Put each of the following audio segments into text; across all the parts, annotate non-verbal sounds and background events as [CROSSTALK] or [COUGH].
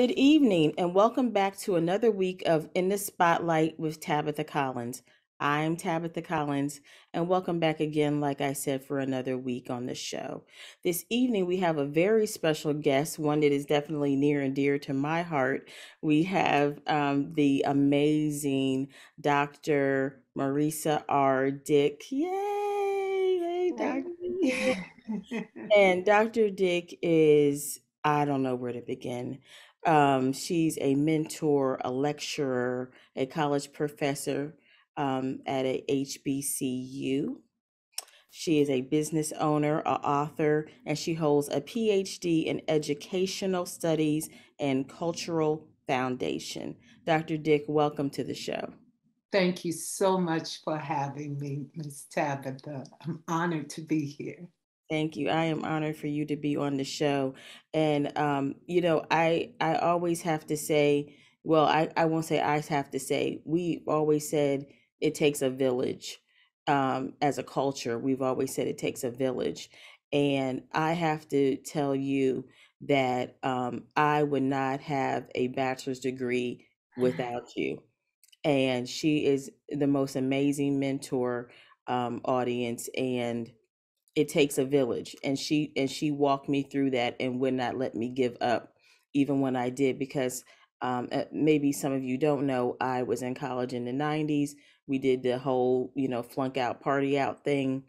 Good evening, and welcome back to another week of In the Spotlight with Tabitha Collins. I'm Tabitha Collins, and welcome back again, like I said, for another week on the show. This evening, we have a very special guest, one that is definitely near and dear to my heart. We have um, the amazing Dr. Marriss R. Dick. Yay! Hey, Dr. Dick. [LAUGHS] and Dr. Dick is, I don't know where to begin. Um, she's a mentor, a lecturer, a college professor um, at a HBCU. She is a business owner, a author, and she holds a PhD in Educational Studies and Cultural Foundation. Dr. Dick, welcome to the show. Thank you so much for having me, Ms. Tabitha. I'm honored to be here. Thank you. I am honored for you to be on the show. And um, you know, I I always have to say, well, I, I won't say I have to say, we always said it takes a village. Um, as a culture, we've always said it takes a village. And I have to tell you that um, I would not have a bachelor's degree [LAUGHS] without you. And she is the most amazing mentor um, audience. And it takes a village and she and she walked me through that and would not let me give up even when i did because um, maybe some of you don't know i was in college in the 90s we did the whole you know flunk out party out thing.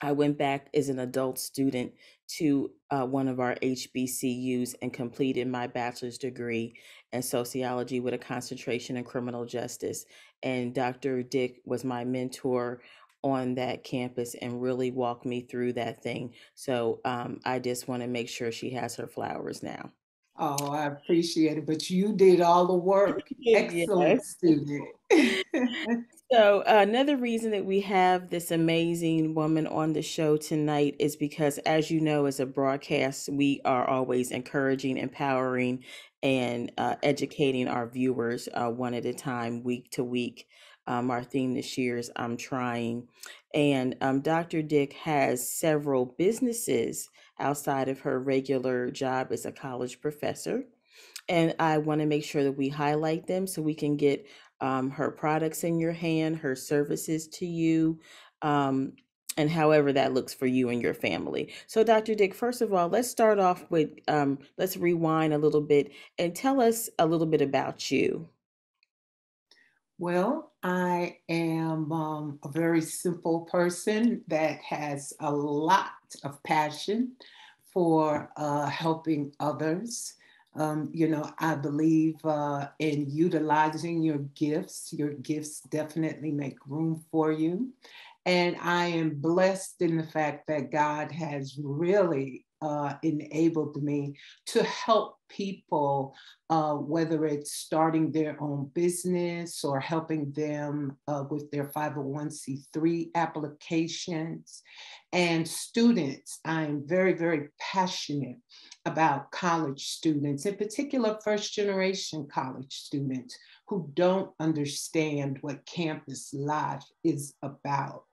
I went back as an adult student to uh, one of our hbcus and completed my bachelor's degree in sociology with a concentration in criminal justice and dr dick was my mentor on that campus and really walk me through that thing. So um, I just want to make sure she has her flowers now. Oh, I appreciate it. But you did all the work. [LAUGHS] Excellent student. [LAUGHS] so, uh, another reason that we have this amazing woman on the show tonight is because, as you know, as a broadcast, we are always encouraging, empowering, and uh, educating our viewers uh, one at a time, week to week. Um, our theme this year is I'm trying. And um, Dr. Dick has several businesses outside of her regular job as a college professor. And I want to make sure that we highlight them so we can get um, her products in your hand, her services to you, um, and however that looks for you and your family. So, Dr. Dick, first of all, let's start off with um, let's rewind a little bit and tell us a little bit about you. Well, I am um, a very simple person that has a lot of passion for uh, helping others. Um, you know, I believe uh, in utilizing your gifts. Your gifts definitely make room for you. And I am blessed in the fact that God has really uh, enabled me to help people, uh, whether it's starting their own business or helping them uh, with their 501c3 applications. And students, I'm very, very passionate about college students, in particular, first generation college students who don't understand what campus life is about.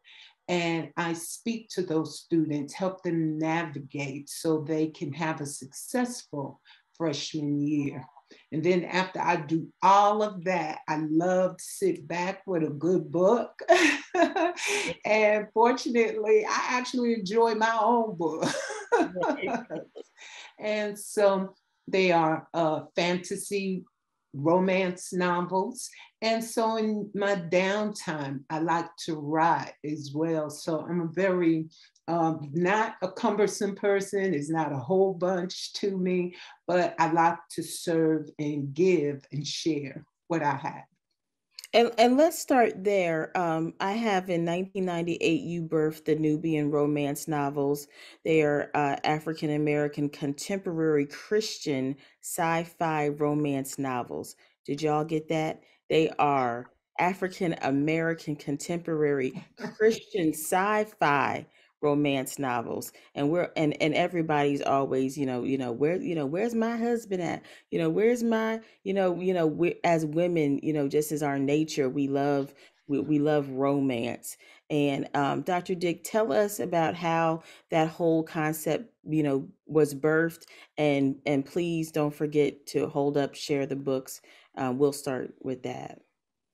And I speak to those students, help them navigate so they can have a successful freshman year. And then after I do all of that, I love to sit back with a good book. [LAUGHS] and fortunately, I actually enjoy my own book. [LAUGHS] and so they are uh, fantasy romance novels. And so in my downtime, I like to write as well. So I'm a very, um, not a cumbersome person, it's not a whole bunch to me, but I like to serve and give and share what I have. And and let's start there. Um, I have in 1998 you birthed the Nubian romance novels. They are uh, African American contemporary Christian sci-fi romance novels. Did y'all get that? They are African American contemporary Christian sci-fi romance novels and we're and and everybody's always you know you know where you know where's my husband at you know where's my you know you know we, as women you know just as our nature we love we, we love romance. And um, Dr. Dick, tell us about how that whole concept, you know, was birthed. And and please don't forget to hold up, share the books. Uh, we'll start with that.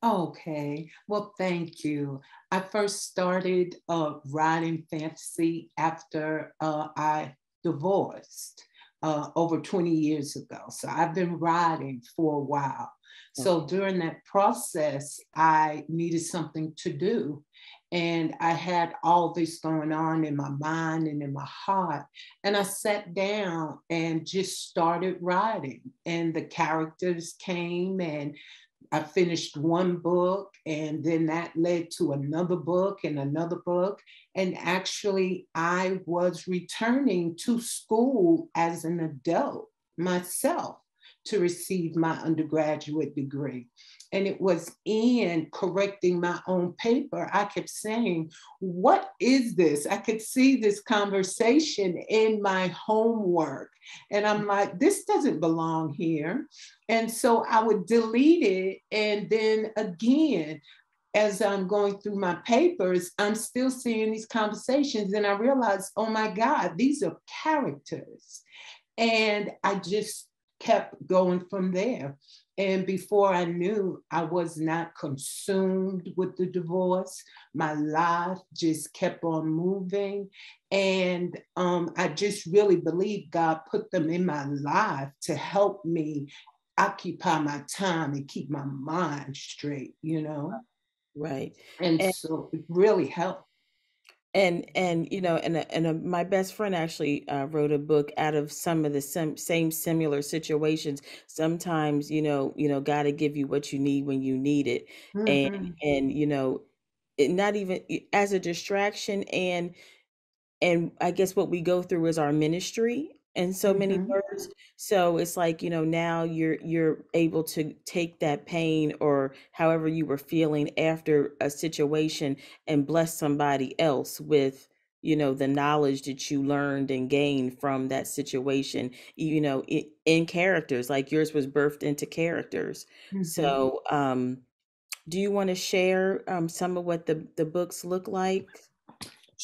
Okay, well, thank you. I first started uh, writing fantasy after uh, I divorced uh, over 20 years ago. So I've been writing for a while. So during that process, I needed something to do. And I had all this going on in my mind and in my heart. And I sat down and just started writing. And the characters came and I finished one book, and then that led to another book and another book. And actually, I was returning to school as an adult myself to receive my undergraduate degree. And it was in correcting my own paper, I kept saying, What is this? I could see this conversation in my homework. And I'm mm. like, This doesn't belong here. And so I would delete it. And then again, as I'm going through my papers, I'm still seeing these conversations. And I realized, oh my God, these are characters. And I just kept going from there. And before I knew, I was not consumed with the divorce. My life just kept on moving. And um, I just really believe God put them in my life to help me occupy my time and keep my mind straight, you know? Right. And, and so it really helped and and you know and and a, my best friend actually uh, wrote a book out of some of the same, same similar situations. Sometimes you know you know got to give you what you need when you need it. Mm-hmm. and and you know it not even as a distraction and and i guess what we go through is our ministry in so many mm-hmm. words so it's like you know now you're you're able to take that pain or however you were feeling after a situation and bless somebody else with you know the knowledge that you learned and gained from that situation you know in, in characters like yours was birthed into characters mm-hmm. so um do you want to share um some of what the the books look like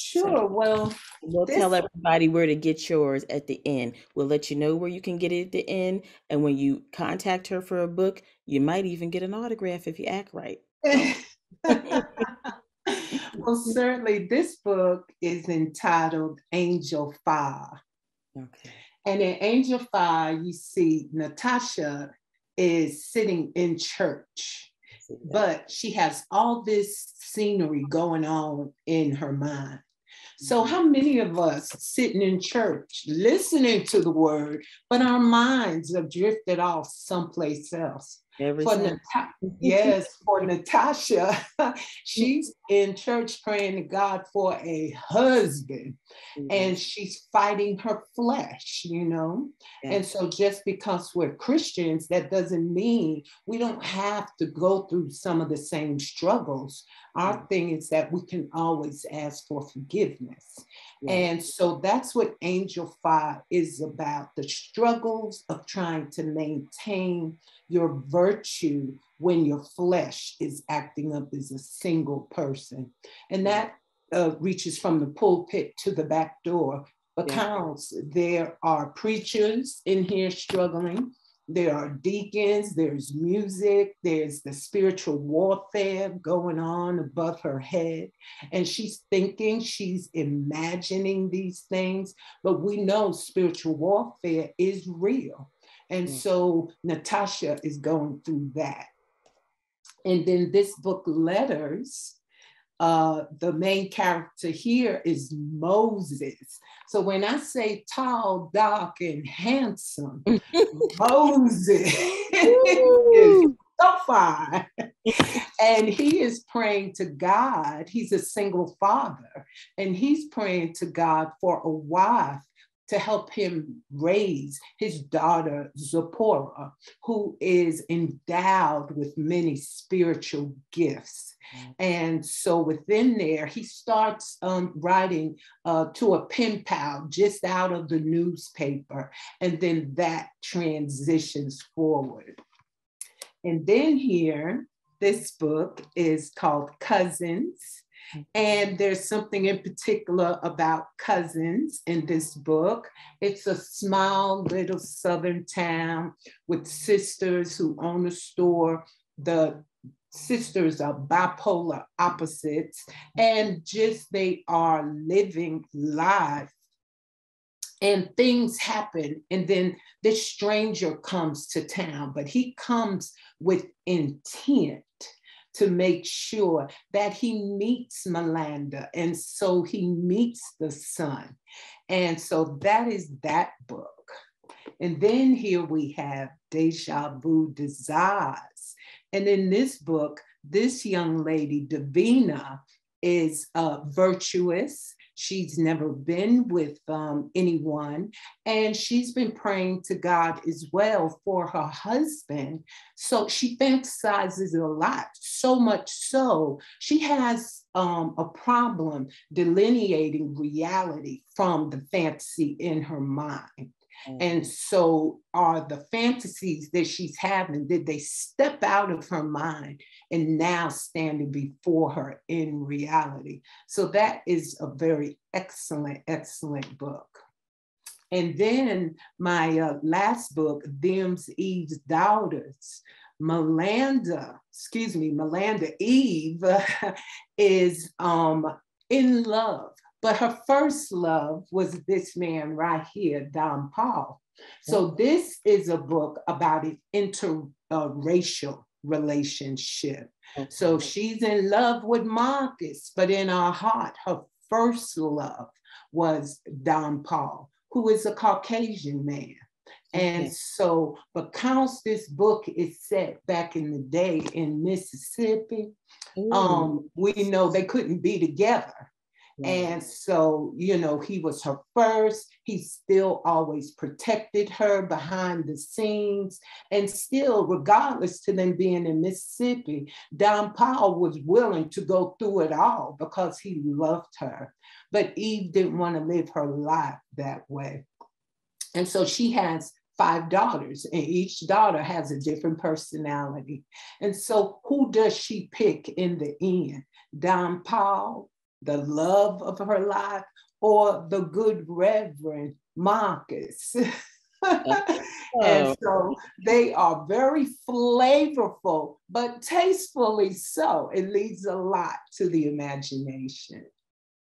Sure. Well, we'll this... tell everybody where to get yours at the end. We'll let you know where you can get it at the end. And when you contact her for a book, you might even get an autograph if you act right. [LAUGHS] well, certainly this book is entitled Angel Fire. Okay. And in Angel Fire, you see Natasha is sitting in church but she has all this scenery going on in her mind. So, how many of us sitting in church listening to the word, but our minds have drifted off someplace else? Every for Nat- yes, for Natasha, [LAUGHS] she's in church praying to God for a husband mm-hmm. and she's fighting her flesh, you know? And so just because we're Christians, that doesn't mean we don't have to go through some of the same struggles. Our mm-hmm. thing is that we can always ask for forgiveness. And so that's what Angel Fire is about the struggles of trying to maintain your virtue when your flesh is acting up as a single person. And that uh, reaches from the pulpit to the back door because yeah. there are preachers in here struggling. There are deacons, there's music, there's the spiritual warfare going on above her head. And she's thinking, she's imagining these things, but we know spiritual warfare is real. And so Natasha is going through that. And then this book, Letters, uh, the main character here is Moses. So when I say tall, dark, and handsome, [LAUGHS] Moses is so far. and he is praying to God. He's a single father, and he's praying to God for a wife to help him raise his daughter Zipporah, who is endowed with many spiritual gifts. Mm-hmm. And so within there, he starts um, writing uh, to a pen pal just out of the newspaper, and then that transitions forward. And then here, this book is called Cousins. And there's something in particular about cousins in this book. It's a small little southern town with sisters who own a store. The sisters are bipolar opposites, and just they are living life. And things happen, and then this stranger comes to town, but he comes with intent to make sure that he meets Melanda. And so he meets the son. And so that is that book. And then here we have Deja Vu Desires. And in this book, this young lady, Davina, is uh, virtuous She's never been with um, anyone. And she's been praying to God as well for her husband. So she fantasizes a lot, so much so she has um, a problem delineating reality from the fantasy in her mind. Mm. And so, are the fantasies that she's having, did they step out of her mind and now standing before her in reality? So, that is a very excellent, excellent book. And then my uh, last book, Them's Eve's Daughters, Melanda, excuse me, Melanda Eve [LAUGHS] is um, in love but her first love was this man right here, Don Paul. So this is a book about an interracial relationship. So she's in love with Marcus, but in her heart, her first love was Don Paul, who is a Caucasian man. And okay. so, because this book is set back in the day in Mississippi, um, we know they couldn't be together. And so, you know, he was her first. He still always protected her behind the scenes. And still, regardless to them being in Mississippi, Don Paul was willing to go through it all because he loved her. But Eve didn't want to live her life that way. And so she has five daughters, and each daughter has a different personality. And so, who does she pick in the end? Don Paul the love of her life, or the good Reverend Marcus. [LAUGHS] oh. and so they are very flavorful, but tastefully so. It leaves a lot to the imagination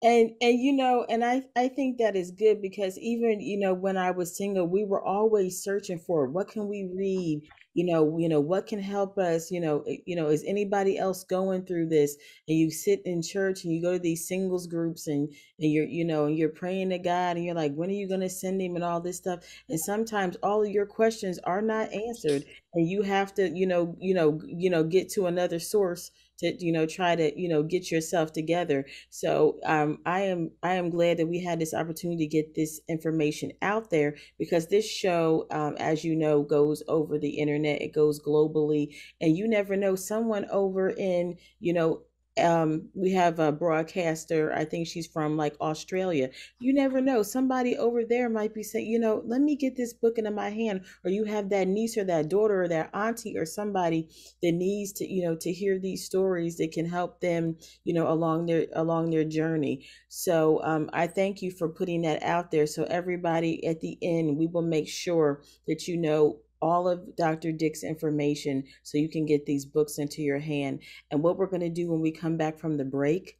and and you know and i i think that is good because even you know when i was single we were always searching for what can we read you know you know what can help us you know eh, you know is anybody else going through this? And you sit in church and you go to these singles groups and and you're you know and you're praying to god and you're like when are you going to send him? and all this stuff. And sometimes all of your questions are not answered and you have to you know you know you know get to another source to you know try to you know get yourself together. So um, i am i am glad that we had this opportunity to get this information out there because this show um, as you know goes over the internet it goes globally and you never know someone over in you know um, we have a broadcaster i think she's from like australia. You never know somebody over there might be saying you know let me get this book into my hand or you have that niece or that daughter or that auntie or somebody that needs to you know to hear these stories that can help them you know along their along their journey. So um, i thank you for putting that out there. So everybody at the end we will make sure that you know all of Dr. Dick's information so you can get these books into your hand. And what we're going to do when we come back from the break,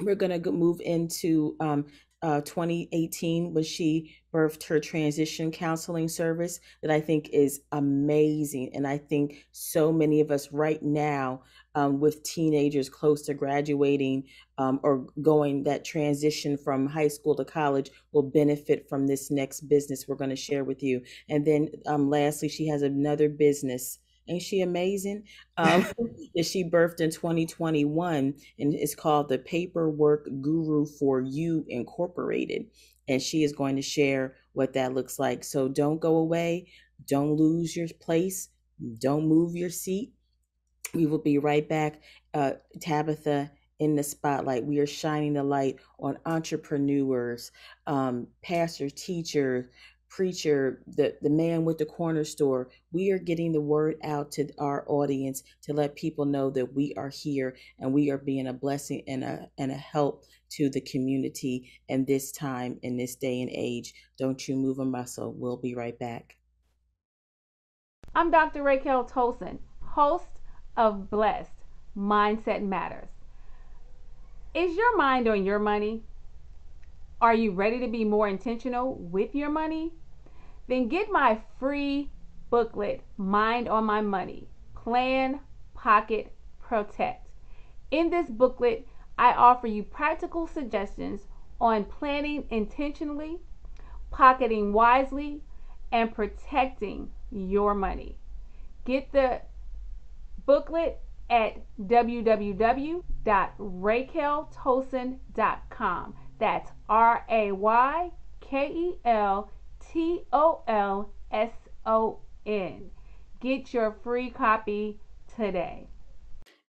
we're going to move into um, uh, 2018 when she birthed her transition counseling service that I think is amazing. And I think so many of us right now um, with teenagers close to graduating um, or going that transition from high school to college will benefit from this next business we're going to share with you. And then um, lastly, she has another business. Ain't she amazing? Um, [LAUGHS] [LAUGHS] that she birthed in 2021, and it's called the Paperwork Guru for You Incorporated. And she is going to share what that looks like. So don't go away. Don't lose your place. Don't move your seat we will be right back. Uh, Tabitha in the spotlight. We are shining the light on entrepreneurs, um, pastors, teachers, preacher, the, the man with the corner store, we are getting the word out to our audience to let people know that we are here and we are being a blessing and a, and a help to the community in this time, in this day and age. Don't you move a muscle. We'll be right back. I'm Dr. Raykel Tolson, host of Blessed Mindset Matters. Is your mind on your money? Are you ready to be more intentional with your money? Then get my free booklet, Mind on My Money Plan, Pocket, Protect. In this booklet, I offer you practical suggestions on planning intentionally, pocketing wisely, and protecting your money. Get the booklet at www.raykeltolson.com. That's R A Y K E L T O L S O N. Get your free copy today.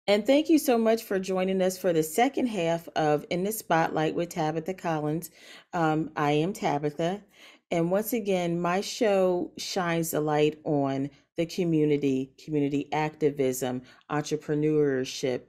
And thank you so much for joining us for the second half of In the Spotlight with Tabitha Collins. Um, I am Tabitha. And once again, my show shines a light on the community, community activism, entrepreneurship.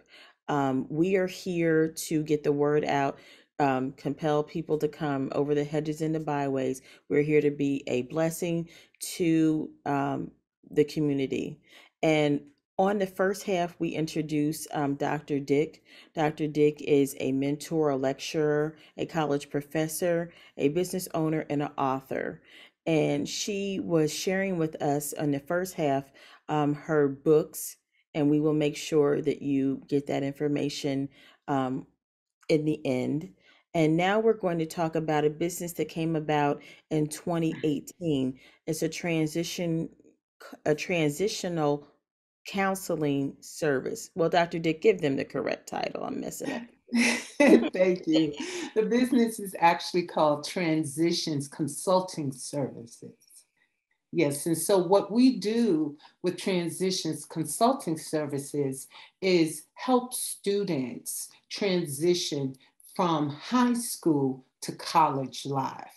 Um, we are here to get the word out, um, compel people to come over the hedges and the byways. We're here to be a blessing to um, the community. And on the first half, we introduce um, Dr. Dick. Dr. Dick is a mentor, a lecturer, a college professor, a business owner, and an author. And she was sharing with us on the first half um, her books, and we will make sure that you get that information um, in the end. And now we're going to talk about a business that came about in 2018. It's a transition, a transitional counseling service. Well, Dr. Dick, give them the correct title. I'm messing up. [LAUGHS] Thank you. [LAUGHS] The business is actually called Transitions Consulting Services. Yes, and so what we do with Transitions Consulting Services is help students transition from high school to college life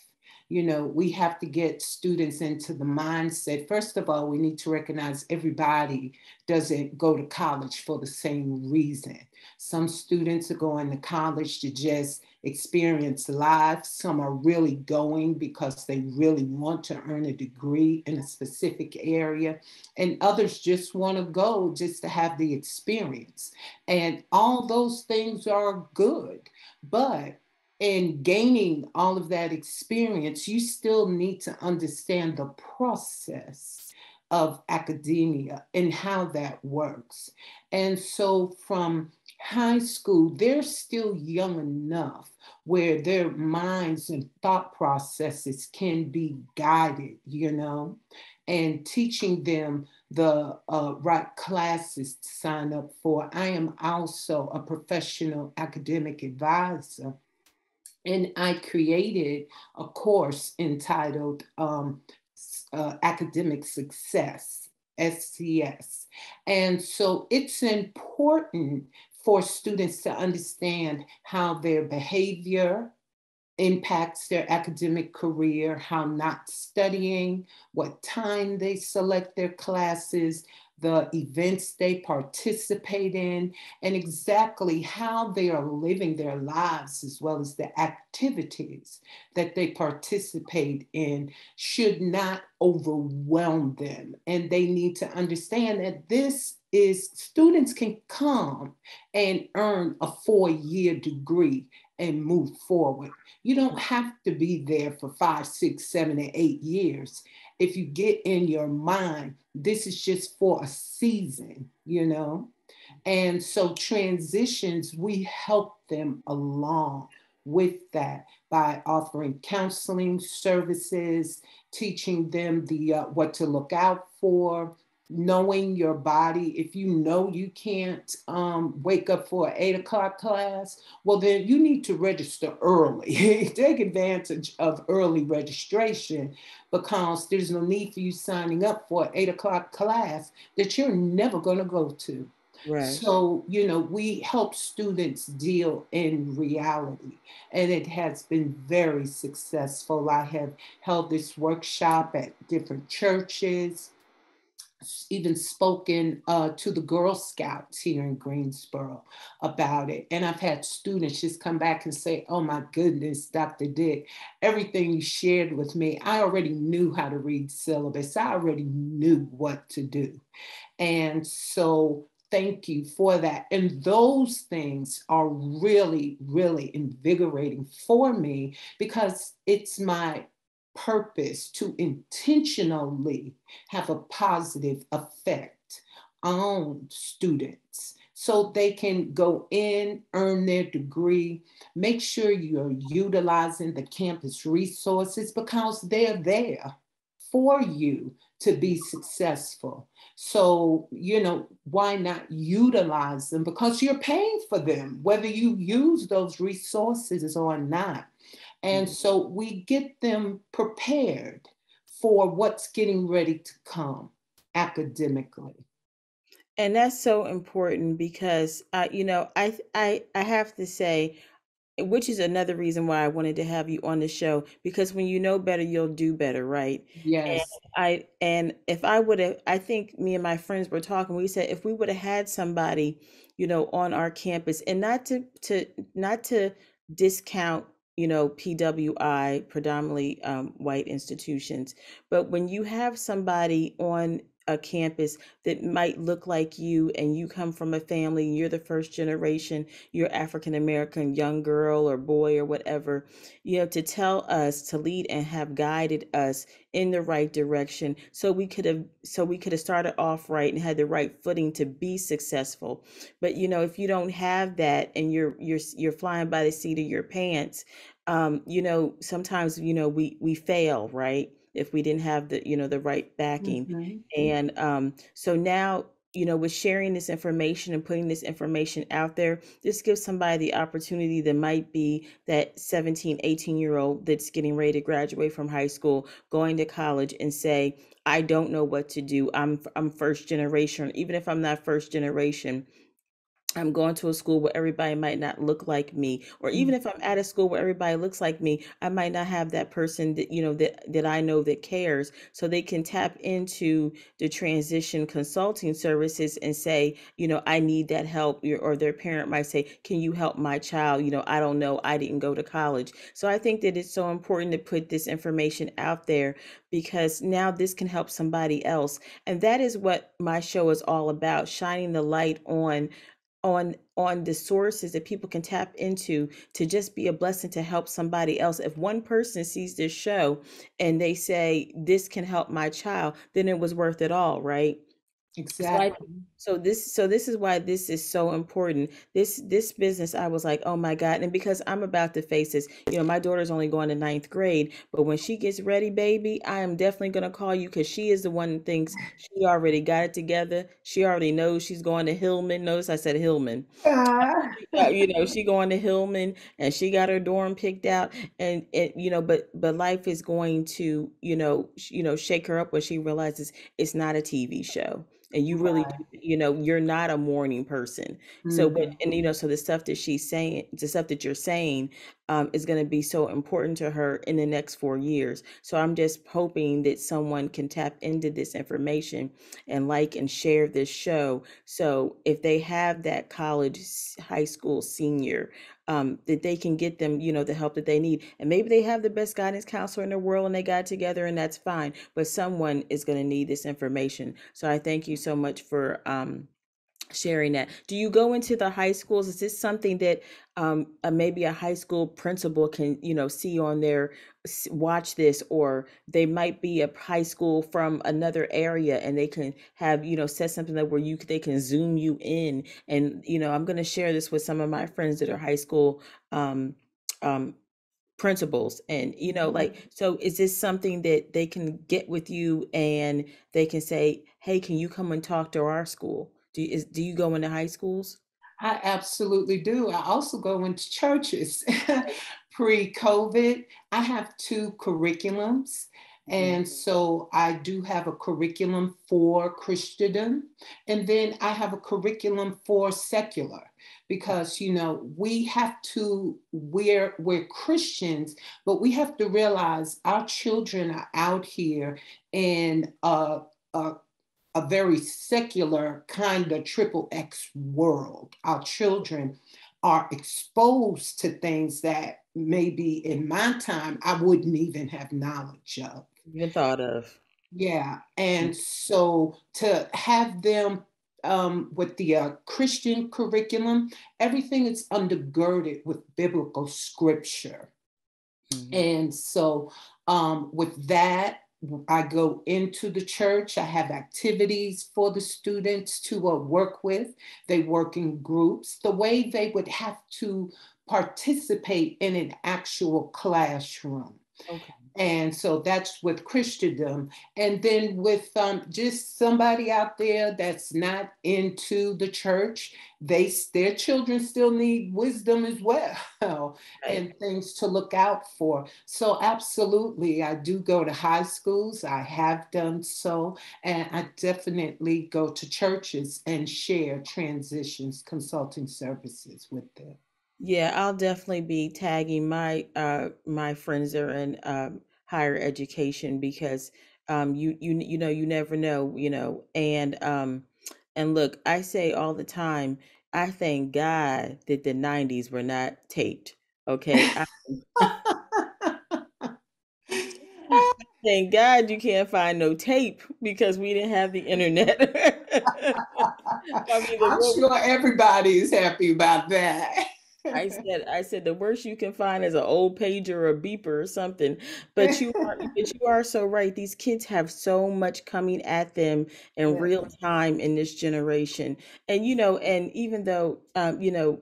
you know, we have to get students into the mindset. First of all, we need to recognize everybody doesn't go to college for the same reason. Some students are going to college to just experience life. Some are really going because they really want to earn a degree in a specific area. And others just want to go just to have the experience. And all those things are good. But in gaining all of that experience, you still need to understand the process of academia and how that works. And so from high school, they're still young enough where their minds and thought processes can be guided, you know, and teaching them the uh, right classes to sign up for. I am also a professional academic advisor and I created a course entitled um, uh, Academic Success, SCS. And so it's important for students to understand how their behavior impacts their academic career, how not studying, what time they select their classes, the events they participate in, and exactly how they are living their lives, as well as the activities that they participate in, should not overwhelm them. And they need to understand that this is students can come and earn a four year degree and move forward. You don't have to be there for five, six, seven, and eight years if you get in your mind, this is just for a season, you know? And so transitions, we help them along with that by offering counseling services, teaching them the uh, what to look out for, knowing your body. If you know you can't um, wake up for an eight o'clock class, well, then you need to register early. [LAUGHS] Take advantage of early registration because there's no need for you signing up for an eight o'clock class that you're never going to go to. Right. So, you know, we help students deal in reality, and it has been very successful. I have held this workshop at different churches, even spoken uh, to the Girl Scouts here in Greensboro about it. And I've had students just come back and say, oh my goodness, Dr. Dick, everything you shared with me, I already knew how to read syllabus. I already knew what to do. And so thank you for that. And those things are really, really invigorating for me because it's my purpose to intentionally have a positive effect on students so they can go in, earn their degree, make sure you're utilizing the campus resources because they're there for you to be successful. So, you know, why not utilize them because you're paying for them, whether you use those resources or not. And mm-hmm. so we get them prepared for what's getting ready to come academically. And that's so important because, uh, you know, I, I, I have to say, which is another reason why I wanted to have you on the show because when you know better, you'll do better, right? Yes. And I and if I would have, I think me and my friends were talking. We said if we would have had somebody, you know, on our campus, and not to to not to discount you know, PWI, predominantly um, white institutions. But when you have somebody on a campus that might look like you and you come from a family and you're the first generation you're african american young girl or boy or whatever you know to tell us to lead and have guided us in the right direction so we could have so we could have started off right and had the right footing to be successful but you know if you don't have that and you're you're you're flying by the seat of your pants um you know sometimes you know we we fail right if we didn't have the you know the right backing mm-hmm. and um so now you know with sharing this information and putting this information out there this gives somebody the opportunity that might be that 17 18 year old that's getting ready to graduate from high school going to college and say i don't know what to do i'm i'm first generation even if i'm not first generation I'm going to a school where everybody might not look like me, or mm. even if I'm at a school where everybody looks like me, I might not have that person that you know that that I know that cares, so they can tap into the transition consulting services and say, you know, I need that help, or their parent might say, can you help my child? You know, I don't know, I didn't go to college, so I think that it's so important to put this information out there because now this can help somebody else, and that is what my show is all about, shining the light on on on the sources that people can tap into to just be a blessing to help somebody else. If one person sees this show and they say this can help my child then it was worth it all right Exactly. So, I, so this so this is why this is so important. This this business, I was like, oh my God. And because I'm about to face this, you know, my daughter's only going to ninth grade, but when she gets ready, baby, I am definitely gonna call you because she is the one that thinks she already got it together. She already knows she's going to Hillman. Notice I said Hillman. [LAUGHS] Uh, you know, she going to Hillman and she got her dorm picked out. And it, you know, but but life is going to, you know, you know, shake her up when she realizes it's not a TV show and you really you know you're not a morning person. So but mm-hmm. and you know so the stuff that she's saying the stuff that you're saying um, is going to be so important to her in the next four years. So i'm just hoping that someone can tap into this information and like and share this show. So if they have that college high school senior um, that they can get them, you know, the help that they need. And maybe they have the best guidance counselor in the world and they got together and that's fine. But someone is going to need this information. So I thank you so much for um, sharing that. Do you go into the high schools? Is this something that um, uh, maybe a high school principal can, you know, see on their watch this, or they might be a high school from another area and they can have, you know, set something that where you they can zoom you in. And you know, I'm going to share this with some of my friends that are high school um, um, principals and you know like so is this something that they can get with you and they can say hey can you come and talk to our school do you, is, do you go into high schools? I absolutely do. I also go into churches. [LAUGHS] Pre COVID, I have two curriculums, mm-hmm. And so I do have a curriculum for Christendom, and then I have a curriculum for secular because you know we have to we're we're Christians, but we have to realize our children are out here in a, a a very secular kind of triple X world. Our children are exposed to things that maybe in my time I wouldn't even have knowledge of. Even thought of. Yeah. And so to have them um, with the uh, Christian curriculum, everything is undergirded with biblical scripture. Mm-hmm. And so um, with that, I go into the church. I have activities for the students to uh, work with. They work in groups the way they would have to participate in an actual classroom. Okay. And so that's with Christendom. And then with um, just somebody out there that's not into the church, they their children still need wisdom as well [LAUGHS] right. and things to look out for. So absolutely, I do go to high schools. I have done so, and I definitely go to churches and share transitions consulting services with them. Yeah, I'll definitely be tagging my uh my friends that are in um higher education because um you you you know you never know, you know, and um and look, I say all the time, I thank God that the 90s were not taped. Okay. [LAUGHS] Thank God you can't find no tape because we didn't have the internet. [LAUGHS] I mean, I'm sure everybody is happy about that. I said, I said the worst you can find is an old pager or a beeper or something. But you are, [LAUGHS] but you are so right. These kids have so much coming at them in yeah. real time in this generation, and you know, and even though, um, you know,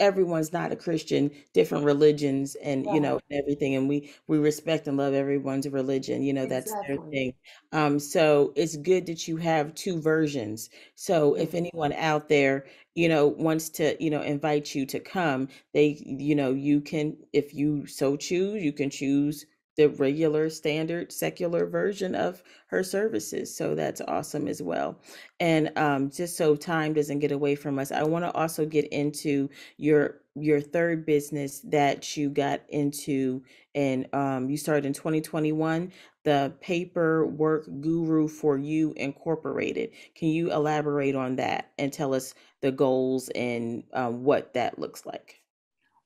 everyone's not a Christian, different religions and yeah. you know and everything, and we we respect and love everyone's religion. You know that's exactly. their thing. Um, so it's good that you have two versions. So if anyone out there, you know, wants to you know invite you to come, they you know you can if you so choose, you can choose the regular standard secular version of her services so that's awesome as well. And um, just so time doesn't get away from us i want to also get into your your third business that you got into and um, you started in 2021 the paperwork guru for you incorporated. Can you elaborate on that and tell us the goals and um, what that looks like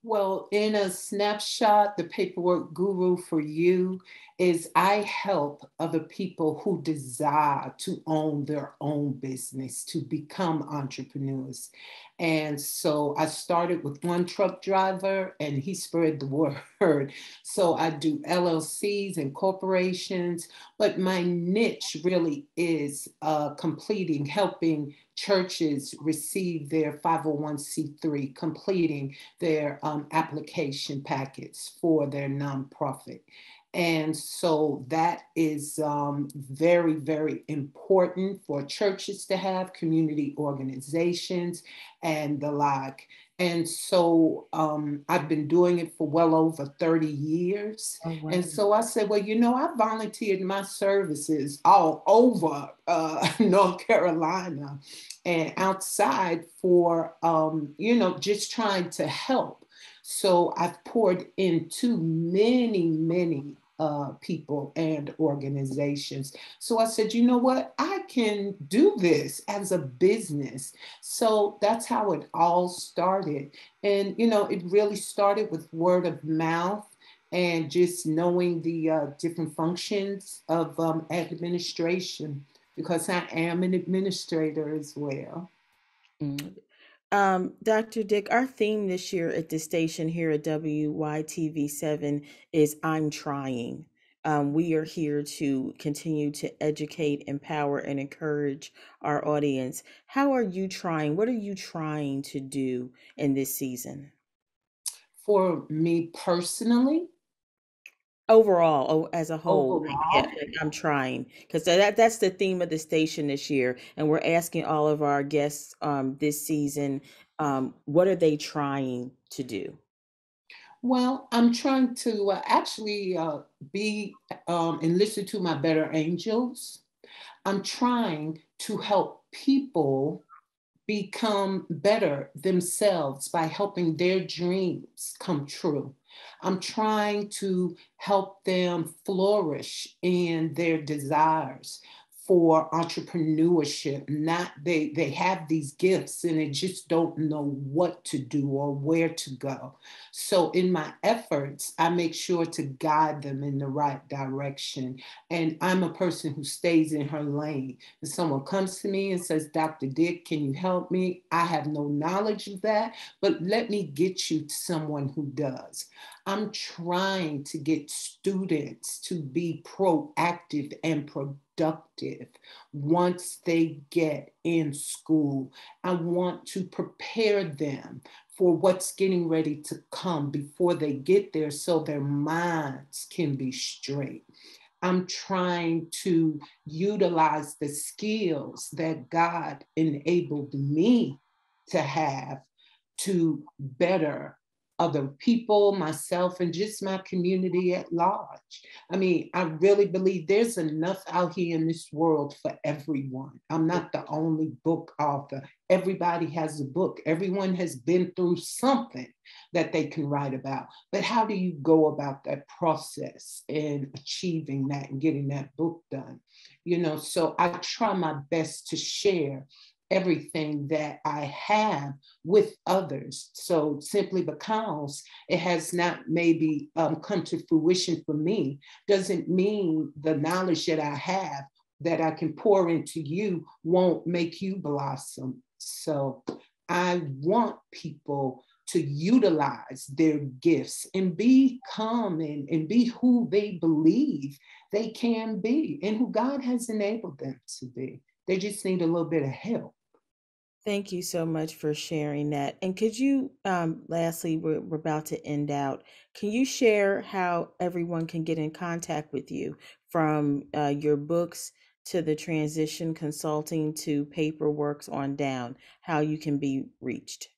well, in a snapshot, the paperwork guru for you is I help other people who desire to own their own business, to become entrepreneurs. And so I started with one truck driver and he spread the [LAUGHS] word. So I do LLCs and corporations, but my niche really is uh, completing, helping churches receive their 501c3, completing their um, application packets for their nonprofit. And so that is um, very, very important for churches to have, community organizations, and the like. And so um, I've been doing it for well over 30 years. Oh, wow. And so I said, well, you know, I volunteered my services all over uh, [LAUGHS] North Carolina and outside for, um, you know, just trying to help. So I've poured into many, many uh, people and organizations. So I said, you know what? I can do this as a business. So that's how it all started. And, you know, it really started with word of mouth and just knowing the uh, different functions of um, administration because I am an administrator as well. Mm. Um, Dr. Dick, our theme this year at the station here at WYTV7 is I'm trying. Um, we are here to continue to educate, empower, and encourage our audience. How are you trying? What are you trying to do in this season? For me personally, Overall, oh, as a whole, yeah, like I'm trying because that that's the theme of the station this year, and we're asking all of our guests um, this season, um, what are they trying to do? Well, I'm trying to uh, actually uh, be um, and listen to my better angels. I'm trying to help people become better themselves by helping their dreams come true. I'm trying to help them flourish in their desires for entrepreneurship not they they have these gifts and they just don't know what to do or where to go. So in my efforts i make sure to guide them in the right direction. And i'm a person who stays in her lane. If someone comes to me and says dr dick can you help me? I have no knowledge of that but let me get you to someone who does. I'm trying to get students to be proactive and productive productive once they get in school. I want to prepare them for what's getting ready to come before they get there so their minds can be straight. I'm trying to utilize the skills that God enabled me to have to better other people, myself, and just my community at large. I mean, I really believe there's enough out here in this world for everyone. I'm not the only book author. Everybody has a book, everyone has been through something that they can write about. But how do you go about that process and achieving that and getting that book done? You know, so I try my best to share everything that I have with others. So simply because it has not maybe um, come to fruition for me, doesn't mean the knowledge that I have that I can pour into you won't make you blossom. So I want people to utilize their gifts and become and, and be who they believe they can be and who God has enabled them to be. They just need a little bit of help. Thank you so much for sharing that. And could you, um, lastly, we're, we're about to end out. Can you share how everyone can get in contact with you from uh, your books to the transition consulting to paperworks on down, how you can be reached?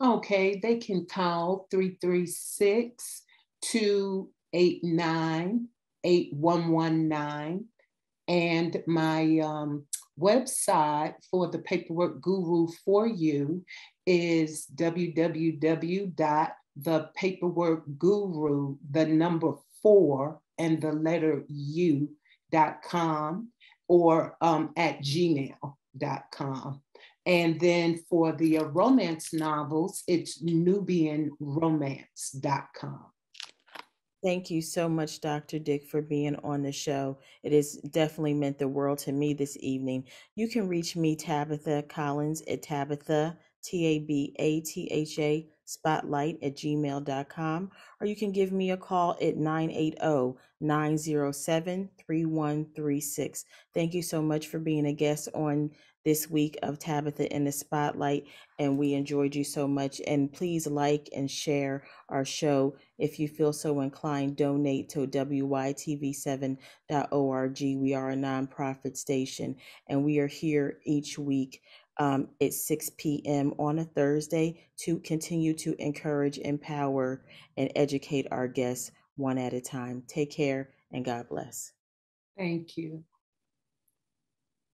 Okay, they can call 336 289 8119. And my um, website for the paperwork guru for you is www.thepaperworkguru, the number four and the letter u.com or um, at gmail.com. And then for the romance novels, it's nubianromance.com. Thank you so much, Dr. Dick, for being on the show. It has definitely meant the world to me this evening. You can reach me, Tabitha Collins, at Tabitha, T A B A T H A, spotlight at gmail.com, or you can give me a call at 980 907 3136. Thank you so much for being a guest on this week of Tabitha in the Spotlight, and we enjoyed you so much. And please like and share our show. If you feel so inclined, donate to WYTV7.org. We are a nonprofit station, and we are here each week um, at 6 p.m. on a Thursday to continue to encourage, empower, and educate our guests one at a time. Take care and God bless. Thank you.